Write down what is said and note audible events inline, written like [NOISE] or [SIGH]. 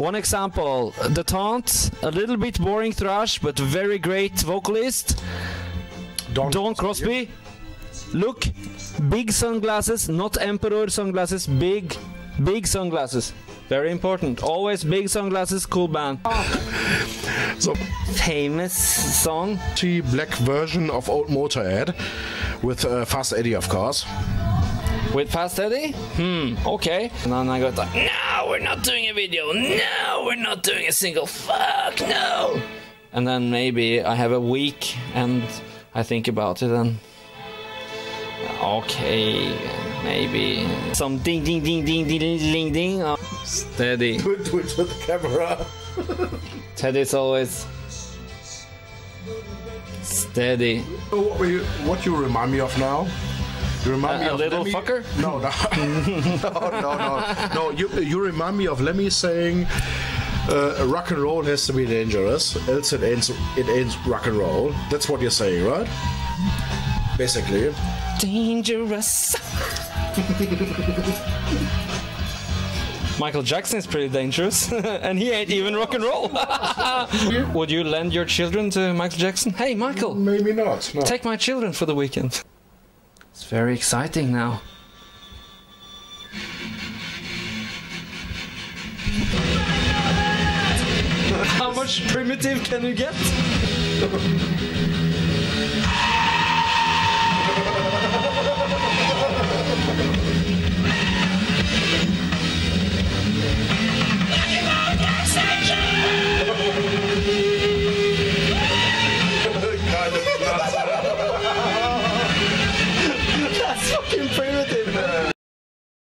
One example, Detente, a little bit boring thrash, but very great vocalist. Don, Dawn Crosby. Look, big sunglasses, not emperor sunglasses, big, big sunglasses. Very important. Always big sunglasses, cool band. [LAUGHS] So, Famous song. T black version of Old Motorhead with uh, Fast Eddie, of course. With Fast Eddie? Hmm, okay. And then I got like, no, we're not doing a video. No, we're not doing a single. Fuck, no. And then maybe I have a week and I think about it and okay, maybe some ding ding ding ding ding ding ding. Oh, steady. Do it, do it the camera. [LAUGHS] Teddy's always steady. What, were you, what you remind me of now you remind A- me a of little Lemmy- fucker? No, no, [LAUGHS] no, no, no. No, you you remind me of Lemmy saying, uh, "Rock and roll has to be dangerous, else it ain't it ain't rock and roll." That's what you're saying, right? Basically. Dangerous. Michael Jackson is pretty dangerous, [LAUGHS] and he ain't even rock and roll. [LAUGHS] Would you lend your children to Michael Jackson? Hey, Michael, Maybe not. No. take my children for the weekend. It's very exciting now. How much primitive can you get?